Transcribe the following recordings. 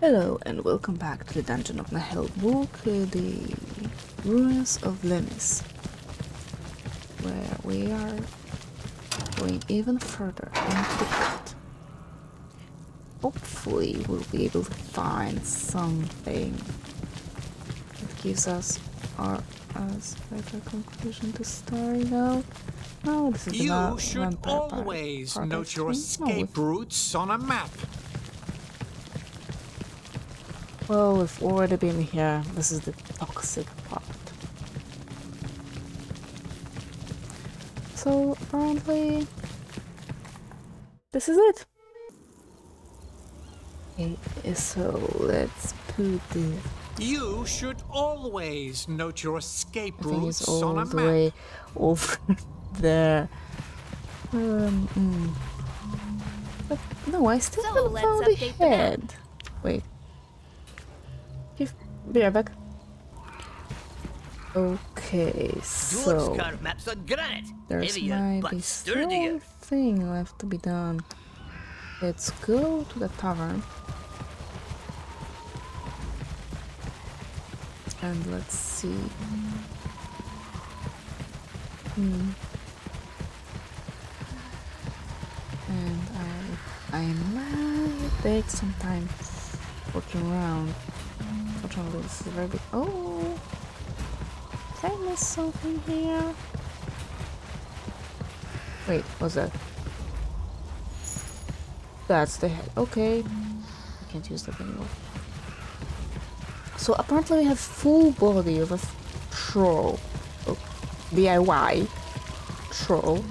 Hello and welcome back to the Dungeon of Naheulbeuk, uh, the Ruins of Limis, where we are going even further into the pit. Hopefully we'll be able to find something that gives us our as better conclusion to story now. No, this is You should always note your escape routes on a map. Well, we've already been here. This is the toxic part. So, apparently, this is it. Okay, so let's put the You should always note your escape thing is routes all on a the way over there. Um, mm. But no, I still So, haven't let's found the update the head. Wait. Give, be right back. Okay, so Dwarf's carved maps on granite. there's Heavier, might be still one thing left to be done. Let's go to the tavern. And let's see. Hmm. And I I might take some time walking around. Fortunately this is very big. Oh did I miss something here? Wait, what's that? That's the head. Okay. I can't use that anymore. So apparently we have full body of a troll. Oh, DIY troll.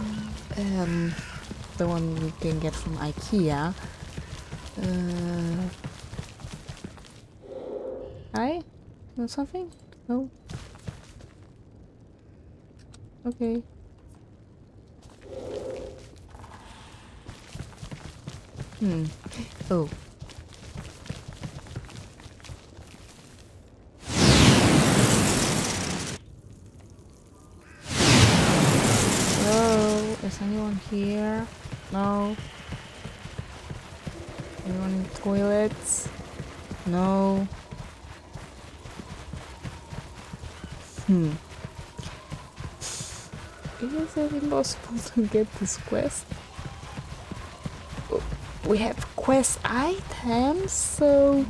Um, the one we can get from IKEA. Uh, hi? know something? No? Okay. Hmm. Oh. Hello? Is anyone here? No. Anyone in toilets? No. Hmm. Is it impossible to get this quest? We have quest items, so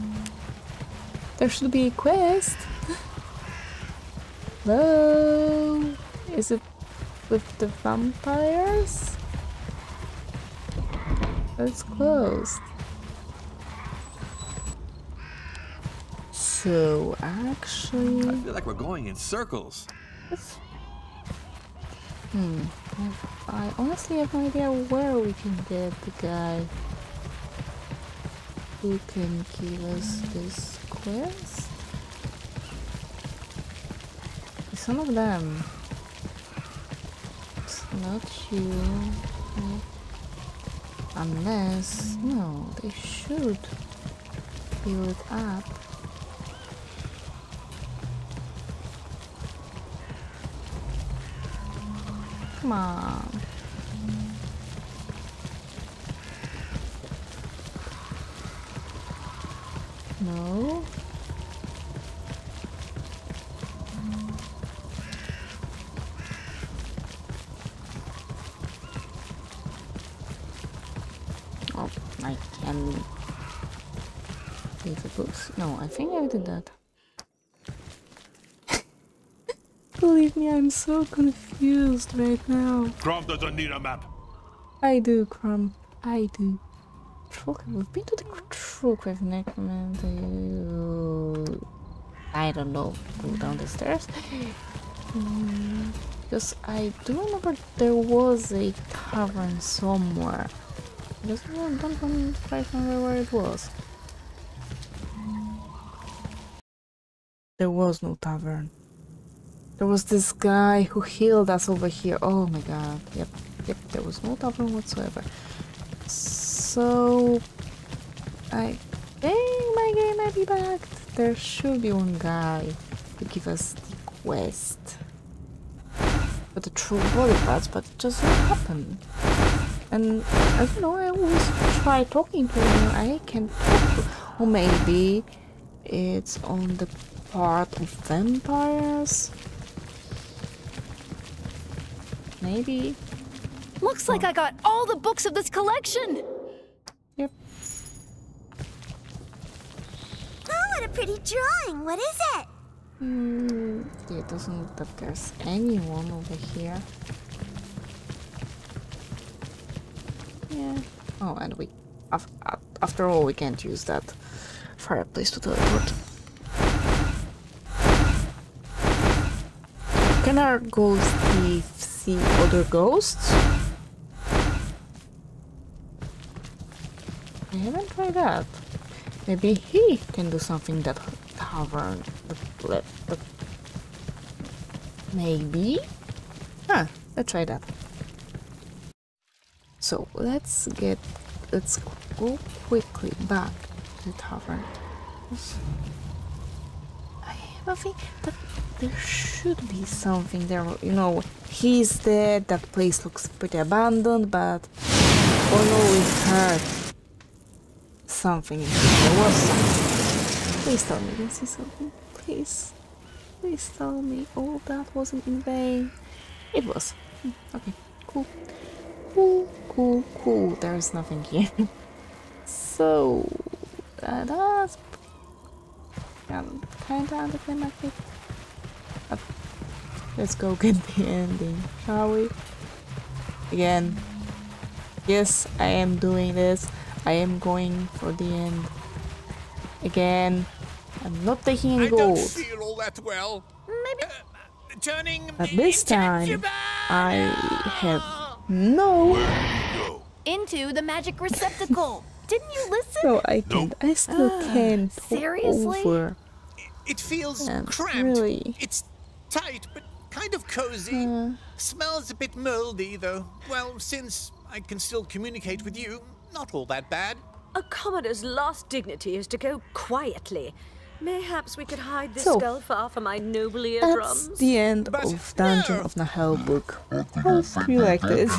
there should be a quest. Hello? Is it with the vampires? It's closed. So actually, I feel like we're going in circles. Hmm. I I honestly have no idea where we can get the guy who can give us this quest. Some of them. It's not you. Unless no, they should build up. Come on. No. Oh, I can leave the books. No, I think I did that. Me, I'm so confused right now. Grom doesn't need a map. I do, Crumb. I do. Trollcraft. We've been to the Trollcraft Necromancer. I don't know. Go down the stairs. Mm, because I do remember there was a tavern somewhere. I just don't quite remember where it was. There was no tavern. There was this guy who healed us over here. Oh my god. Yep. Yep. There was no tavern whatsoever. So I think my game might be back. There should be one guy to give us the quest. But the true body parts, but it just didn't happen. And I don't know, I always try talking to him. I can talk to Or maybe it's on the part of vampires? Maybe? Looks like I got all the books of this collection. Yep. Oh, what a pretty drawing. What is it? Hmm, it doesn't look that there's anyone over here. Yeah. Oh, and we, af af after all, we can't use that fireplace to teleport. Can our ghost thief see other ghosts? I haven't tried that. Maybe he can do something that tavern. Maybe? Huh, let's try that. So let's get let's go quickly back to the tavern. I have a feeling that there should be something there. You know, he's dead. That place looks pretty abandoned, but oh no, we heard something. There was something. Please tell me this is something. Please, please tell me all that wasn't in vain. It was. Hmm, Okay, cool. Cool, cool, cool. There's nothing here. so, uh, that's um, kind of anticlimactic. Uh, let's go get the ending, shall we? Again, yes, I am doing this. I am going for the end. Again, I'm not taking any I don't gold. feel all that well. Maybe. Uh, turning But this time, into I have no. Go. Into the magic receptacle. Didn't you listen? No, I can't. I still can't. seriously? Over. It feels Yeah, cramped. really. It's tight, but kind of cozy. Uh. Smells a bit moldy, though. Well, since I can still communicate with you, not all that bad. A commoner's last dignity is to go quietly. Mayhaps we could hide this So, skull far from my noble That's eardrums. the end But of Dungeon no. of Nahel book. Hope you liked it.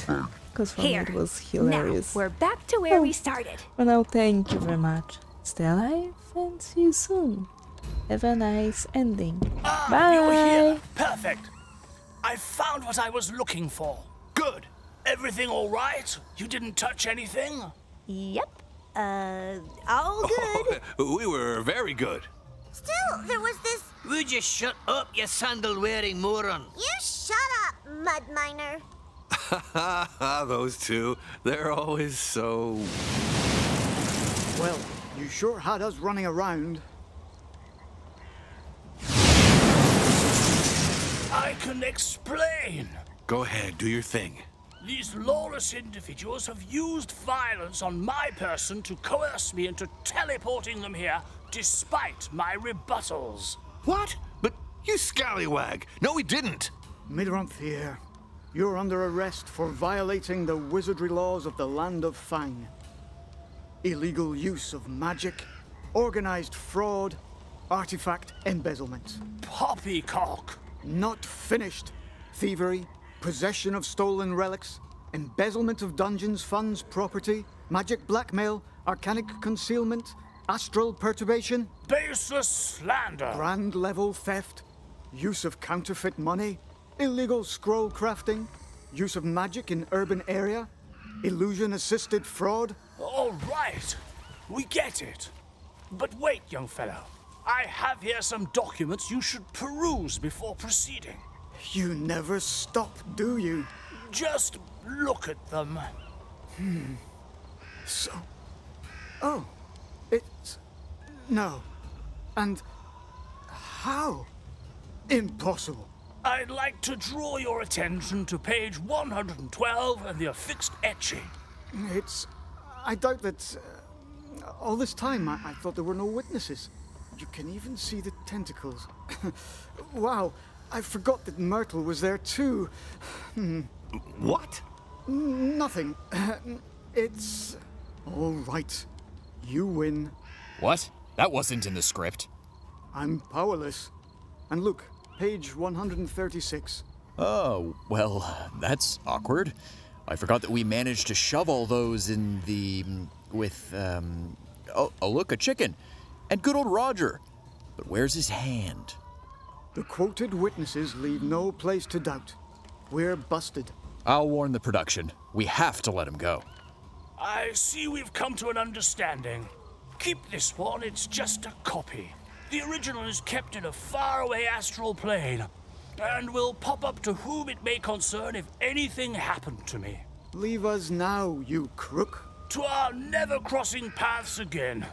Because for me Here. it was Now hilarious. we're back to where Oh. we started. For now, thank you very much. Stay alive and see you soon. Have a nice ending. Ah, you were here. Bye. Perfect. I found what I was looking for. Good. Everything all right? You didn't touch anything? Yep. Uh, all good. We were very good. Still, there was this. Would you shut up, you sandal wearing moron? You shut up, mud miner. Those two, they're always so. Well, you sure had us running around. I can explain. Go ahead, do your thing. These lawless individuals have used violence on my person to coerce me into teleporting them here despite my rebuttals. What? But you scallywag! No, we didn't! Midranthier, you're under arrest for violating the wizardry laws of the land of Fangh. Illegal use of magic, organized fraud, artifact embezzlement. Poppycock. Not finished. Thievery, possession of stolen relics, embezzlement of dungeons, funds, property, magic blackmail, arcanic concealment, astral perturbation, Baseless slander. grand level theft, use of counterfeit money, illegal scroll crafting, use of magic in urban area, illusion assisted fraud. All right, we get it. But wait, young fellow. I have here some documents you should peruse before proceeding. You never stop, do you? Just look at them. So. Oh. It's. No. And. How? Impossible. I'd like to draw your attention to page 112 and the affixed etching. It's. I doubt that. Uh, all this time, I, I thought there were no witnesses. You can even see the tentacles. wow, I forgot that Myrtle was there too. What? Nothing. it's. All right. You win. What? That wasn't in the script. I'm powerless. And look, page 136. Oh, well, that's awkward. I forgot that we managed to shove all those in the. with, um. Oh, oh look, a chicken. And good old Roger. But where's his hand? The quoted witnesses leave no place to doubt. We're busted. I'll warn the production. We have to let him go. I see we've come to an understanding. Keep this one, it's just a copy. The original is kept in a faraway astral plane, and will pop up to whom it may concern if anything happened to me. Leave us now, you crook. To our never crossing paths again.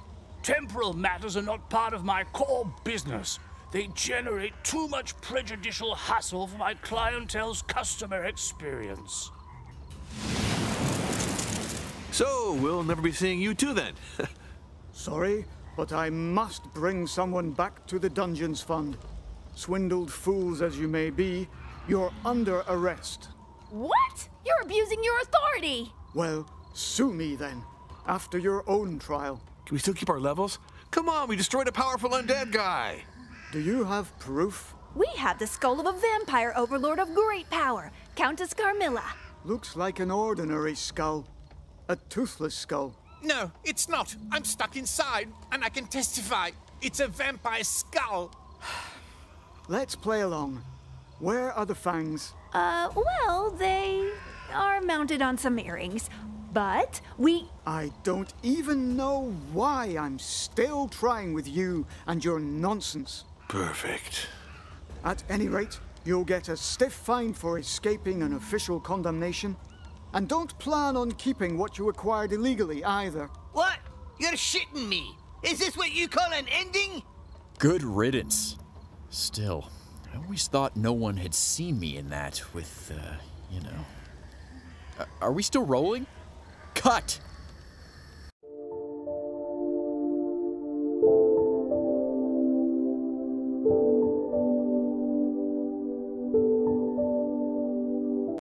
Temporal matters are not part of my core business. They generate too much prejudicial hassle for my clientele's customer experience. So, we'll never be seeing you too then. Sorry, but I must bring someone back to the Dungeons Fund. Swindled fools as you may be, you're under arrest. What? You're abusing your authority! Well, sue me then, after your own trial. Can we still keep our levels? Come on, we destroyed a powerful undead guy. Do you have proof? We have the skull of a vampire overlord of great power, Countess Carmilla. Looks like an ordinary skull. A toothless skull. No, it's not. I'm stuck inside, and I can testify. It's a vampire skull. Let's play along. Where are the fangs? Uh, well, they are mounted on some earrings. But we. I don't even know why I'm still trying with you and your nonsense. Perfect. At any rate, you'll get a stiff fine for escaping an official condemnation. And don't plan on keeping what you acquired illegally either. What? You're shitting me. Is this what you call an ending? Good riddance. Still, I always thought no one had seen me in that with, uh, you know. Uh, are we still rolling? Cut!